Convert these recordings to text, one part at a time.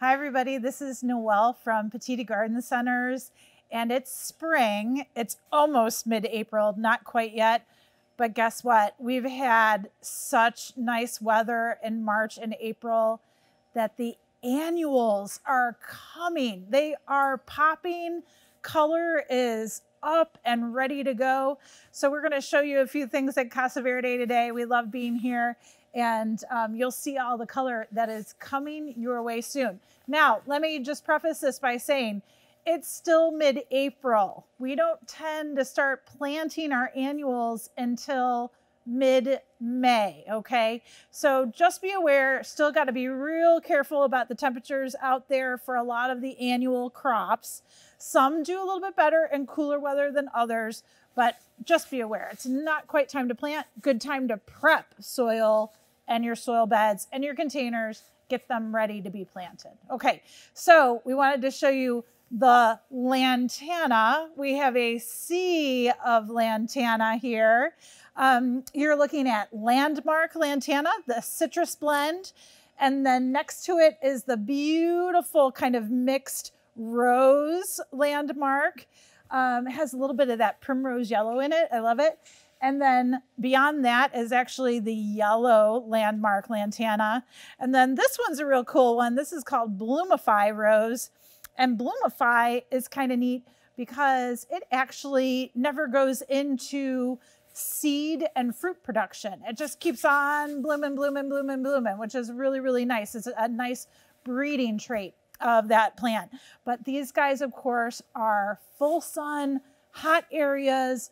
Hi, everybody. This is Noelle from Petitti Garden Centers, and it's spring. It's almost mid April, not quite yet. But guess what? We've had such nice weather in March and April that the annuals are coming. They are popping. Color is up and ready to go. So we're going to show you a few things at Casa Verde today. We love being here and um, you'll see all the color that is coming your way soon. Now, let me just preface this by saying it's still mid-April. We don't tend to start planting our annuals until mid-May, okay? So just be aware, still got to be real careful about the temperatures out there for a lot of the annual crops. Some do a little bit better in cooler weather than others, but just be aware, it's not quite time to plant, good time to prep soil and your soil beds and your containers, get them ready to be planted. Okay, so we wanted to show you the lantana. We have a sea of lantana here. Um, you're looking at Landmark Lantana, the citrus blend. And then next to it is the beautiful kind of mixed rose Landmark. Um, it has a little bit of that primrose yellow in it. I love it. And then beyond that is actually the yellow landmark lantana. And then this one's a real cool one. This is called Bloomify Rose. And Bloomify is kind of neat because it actually never goes into seed and fruit production. It just keeps on blooming, blooming, blooming, blooming, which is really, really nice. It's a nice breeding trait of that plant. But these guys, of course, are full sun, hot areas,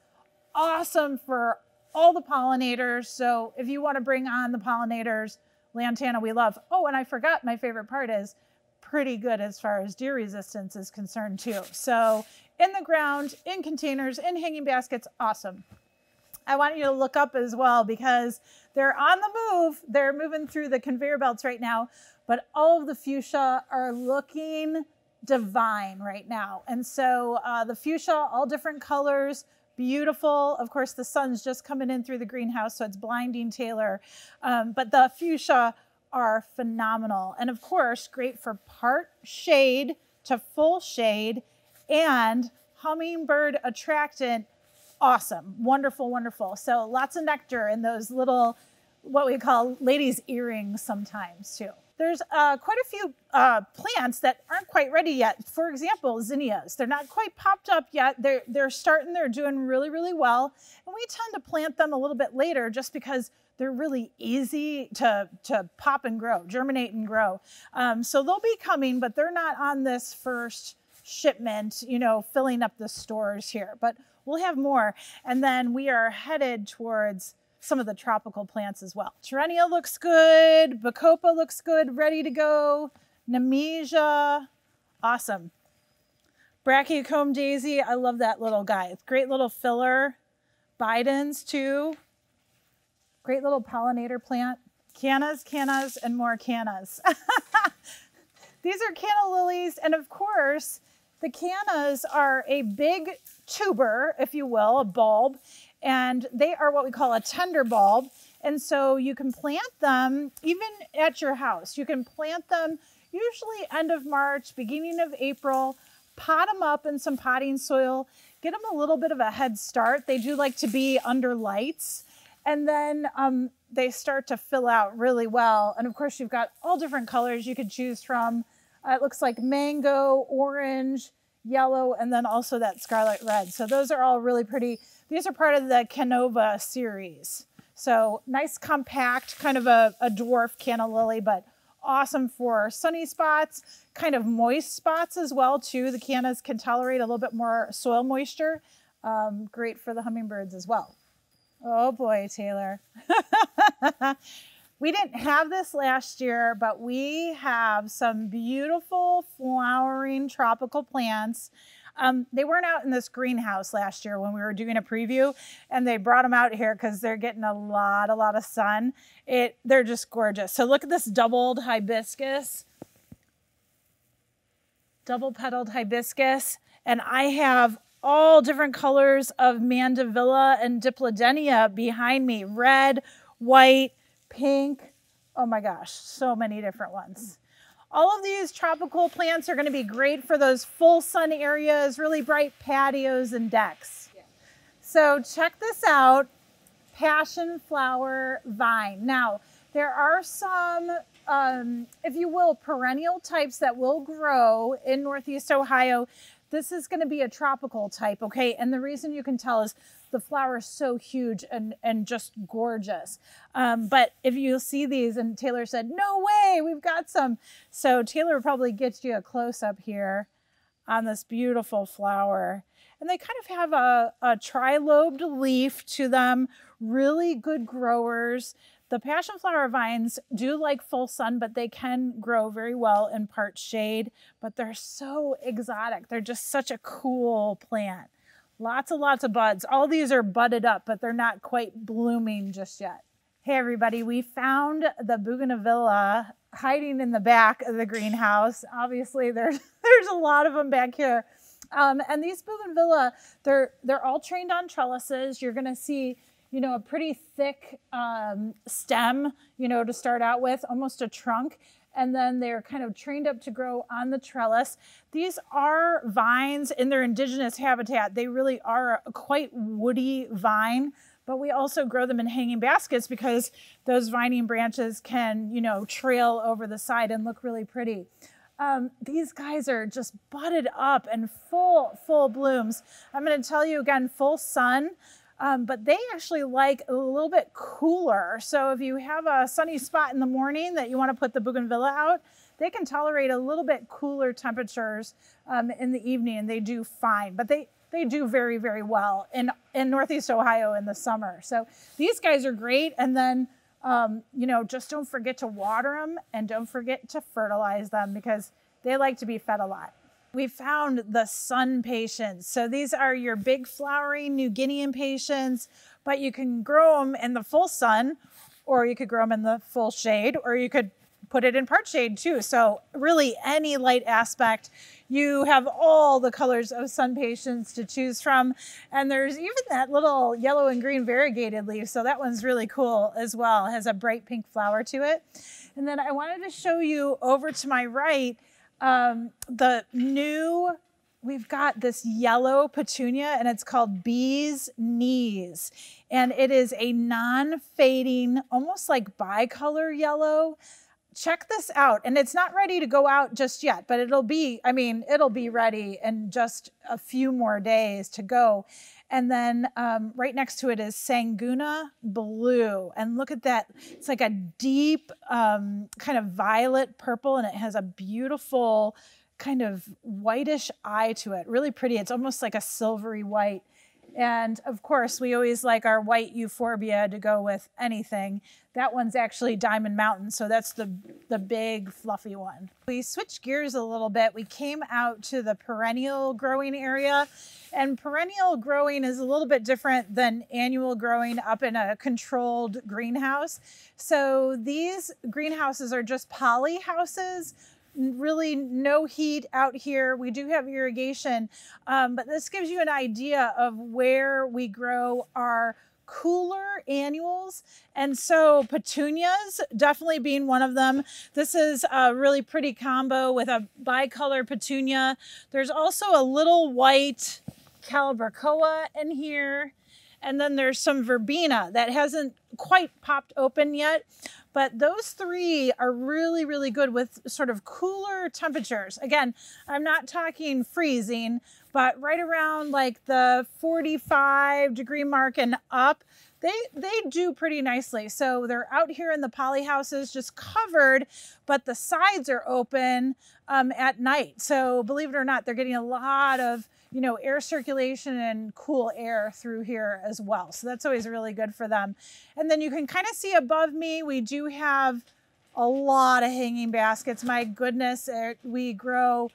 awesome for all the pollinators. So if you want to bring on the pollinators, lantana we love. Oh, and I forgot my favorite part is pretty good as far as deer resistance is concerned too. So in the ground, in containers, in hanging baskets, awesome. I want you to look up as well because they're on the move. They're moving through the conveyor belts right now, but all of the fuchsia are looking divine right now. And so uh, the fuchsia, all different colors, beautiful. Of course, the sun's just coming in through the greenhouse, so it's blinding Taylor. Um, but the fuchsia are phenomenal. And of course, great for part shade to full shade and hummingbird attractant awesome, wonderful, wonderful. So lots of nectar in those little, what we call ladies' earrings sometimes too. There's uh, quite a few uh, plants that aren't quite ready yet. For example, zinnias. They're not quite popped up yet. They're, they're starting, they're doing really, really well. And we tend to plant them a little bit later just because they're really easy to, to pop and grow, germinate and grow. Um, so they'll be coming, but they're not on this first shipment, you know, filling up the stores here. But we'll have more. And then we are headed towards some of the tropical plants as well. Torenia looks good. Bacopa looks good, ready to go. Nemesia, awesome. Brachycome daisy, I love that little guy. It's great little filler. Bidens too. Great little pollinator plant. Cannas, cannas, and more cannas. These are canna lilies, and of course, the cannas are a big tuber, if you will, a bulb, and they are what we call a tender bulb. And so you can plant them even at your house. You can plant them usually end of March, beginning of April, pot them up in some potting soil, get them a little bit of a head start. They do like to be under lights. And then um, they start to fill out really well. And of course, you've got all different colors you could choose from. Uh, it looks like mango, orange, yellow, and then also that scarlet red. So those are all really pretty. These are part of the Cannova series. So nice compact, kind of a, a dwarf canna lily, but awesome for sunny spots, kind of moist spots as well too. The cannas can tolerate a little bit more soil moisture. Um, great for the hummingbirds as well. Oh boy, Taylor. We didn't have this last year, but we have some beautiful flowering tropical plants. Um, they weren't out in this greenhouse last year when we were doing a preview, and they brought them out here because they're getting a lot, a lot of sun. It, they're just gorgeous. So look at this doubled hibiscus, double petaled hibiscus, and I have all different colors of mandevilla and dipladenia behind me, red, white, pink. Oh my gosh, so many different ones. All of these tropical plants are going to be great for those full sun areas, really bright patios and decks. Yeah. So check this out, passion flower vine. Now, there are some, um, if you will, perennial types that will grow in Northeast Ohio. This is going to be a tropical type, okay? And the reason you can tell is the flower is so huge and, and just gorgeous. Um, but if you see these, and Taylor said, no way, we've got some. So Taylor probably gets you a close up here on this beautiful flower. And they kind of have a, a tri-lobed leaf to them, really good growers. The passion flower vines do like full sun, but they can grow very well in part shade, but they're so exotic. They're just such a cool plant. Lots and lots of buds. All these are budded up, but they're not quite blooming just yet. Hey everybody, we found the bougainvillea hiding in the back of the greenhouse. Obviously there's there's a lot of them back here. Um, and these bougainvillea, they're they're all trained on trellises. You're gonna see, you know, a pretty thick um, stem, you know, to start out with, almost a trunk and then they're kind of trained up to grow on the trellis. These are vines in their indigenous habitat. They really are a quite woody vine, but we also grow them in hanging baskets because those vining branches can, you know, trail over the side and look really pretty. Um, these guys are just budded up and full, full blooms. I'm going to tell you again, full sun. Um, but they actually like a little bit cooler. So if you have a sunny spot in the morning that you want to put the bougainvillea out, they can tolerate a little bit cooler temperatures um, in the evening and they do fine. But they, they do very, very well in, in Northeast Ohio in the summer. So these guys are great. And then, um, you know, just don't forget to water them and don't forget to fertilize them because they like to be fed a lot we found the SunPatiens. So these are your big flowering New Guinea impatiens, but you can grow them in the full sun, or you could grow them in the full shade, or you could put it in part shade too. So really any light aspect, you have all the colors of SunPatiens to choose from. And there's even that little yellow and green variegated leaf. So that one's really cool as well. It has a bright pink flower to it. And then I wanted to show you over to my right, um, the new, we've got this yellow petunia and it's called Bee's Knees. And it is a non-fading, almost like bicolor yellow. Check this out. And it's not ready to go out just yet, but it'll be, I mean, it'll be ready in just a few more days to go. And then um, right next to it is Sanguna Blue. And look at that. It's like a deep um, kind of violet purple, and it has a beautiful kind of whitish eye to it. Really pretty. It's almost like a silvery white. And of course, we always like our white euphorbia to go with anything. That one's actually Diamond Mountain, so that's the, the big fluffy one. We switched gears a little bit. We came out to the perennial growing area, and perennial growing is a little bit different than annual growing up in a controlled greenhouse. So these greenhouses are just poly houses really no heat out here. We do have irrigation, um, but this gives you an idea of where we grow our cooler annuals. And so petunias definitely being one of them. This is a really pretty combo with a bicolor petunia. There's also a little white calibrachoa in here. And then there's some verbena that hasn't quite popped open yet. But those three are really, really good with sort of cooler temperatures. Again, I'm not talking freezing, but right around like the 45 degree mark and up, they they do pretty nicely. So they're out here in the poly houses just covered, but the sides are open um, at night. So believe it or not, they're getting a lot of you know, air circulation and cool air through here as well. So that's always really good for them. And then you can kind of see above me, we do have a lot of hanging baskets. My goodness, it, we grow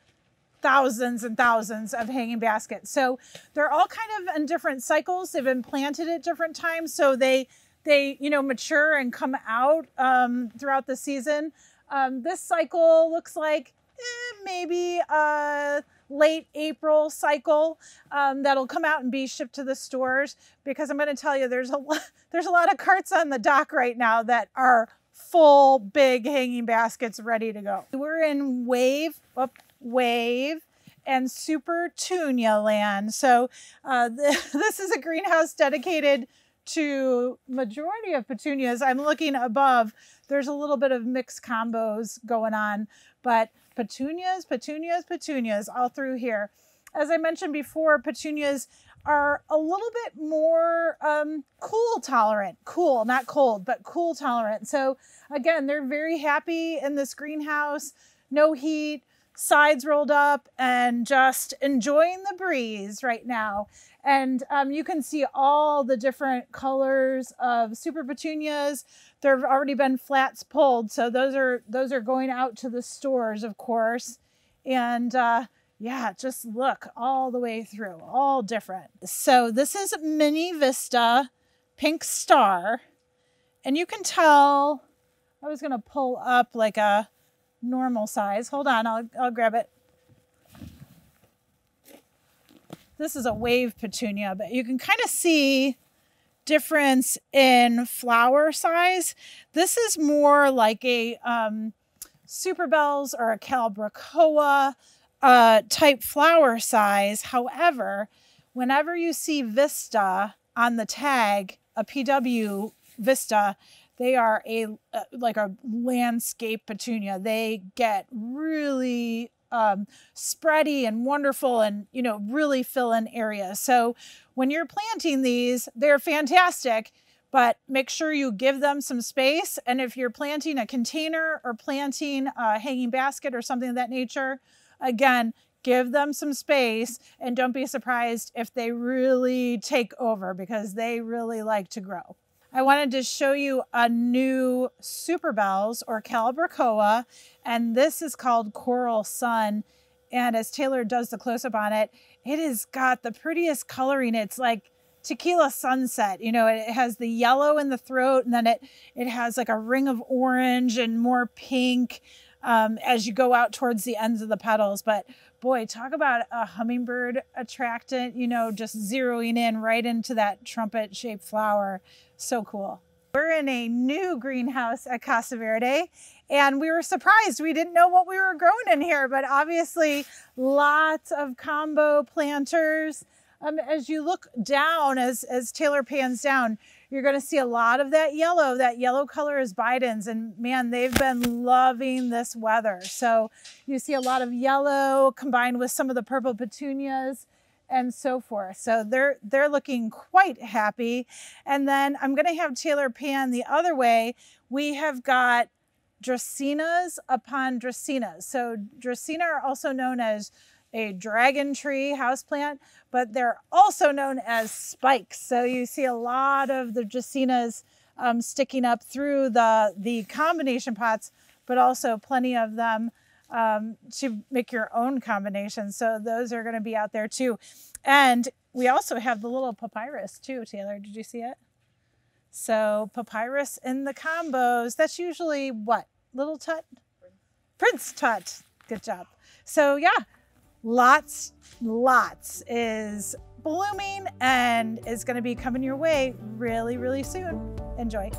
thousands and thousands of hanging baskets. So they're all kind of in different cycles. They've been planted at different times. So they, they you know, mature and come out um, throughout the season. Um, this cycle looks like eh, maybe uh, late April cycle um, that'll come out and be shipped to the stores because I'm going to tell you there's a lot, there's a lot of carts on the dock right now that are full big hanging baskets ready to go. We're in wave, up, wave, and Supertunia land. So uh, this is a greenhouse dedicated to majority of petunias. I'm looking above. There's a little bit of mixed combos going on, but petunias, petunias, petunias all through here. As I mentioned before, petunias are a little bit more um, cool tolerant. Cool, not cold, but cool tolerant. So again, they're very happy in this greenhouse. No heat, sides rolled up, and just enjoying the breeze right now. And um, you can see all the different colors of super petunias. There have already been flats pulled, so those are those are going out to the stores, of course. And uh, yeah, just look all the way through, all different. So this is Mini Vista Pink Star. And you can tell, I was gonna pull up like a normal size. Hold on, I'll, I'll grab it. This is a wave petunia, but you can kind of see difference in flower size. This is more like a um, Super Bells or a Calibrachoa uh, type flower size. However, whenever you see Vista on the tag, a PW Vista, they are a uh, like a landscape petunia. They get really um, spready and wonderful and you know really fill in areas. So when you're planting these, they're fantastic but make sure you give them some space. And if you're planting a container or planting a hanging basket or something of that nature, Again, give them some space and don't be surprised if they really take over because they really like to grow. I wanted to show you a new Super Bells or Calibrachoa, and this is called Coral Sun. And as Taylor does the close up on it, it has got the prettiest coloring. It's like tequila sunset you know it has the yellow in the throat and then it it has like a ring of orange and more pink um, as you go out towards the ends of the petals. But boy, talk about a hummingbird attractant, you know, just zeroing in right into that trumpet shaped flower. So cool. We're in a new greenhouse at Casa Verde and we were surprised. We didn't know what we were growing in here, but obviously lots of combo planters. Um, as you look down, as, as Taylor pans down, you're going to see a lot of that yellow. That yellow color is Bidens, and man, they've been loving this weather. So you see a lot of yellow combined with some of the purple petunias and so forth. So they're they're looking quite happy. And then I'm going to have Taylor pan the other way. We have got Dracaenas upon Dracaenas. So Dracaena are also known as a dragon tree houseplant, but they're also known as spikes. So you see a lot of the Dracaenas um, sticking up through the, the combination pots, but also plenty of them um, to make your own combinations. So those are going to be out there too. And we also have the little papyrus too, Taylor. Did you see it? So papyrus in the combos, that's usually what? Little tut? Prince tut. Good job. So yeah, lots, lots is blooming and is going to be coming your way really, really soon. Enjoy.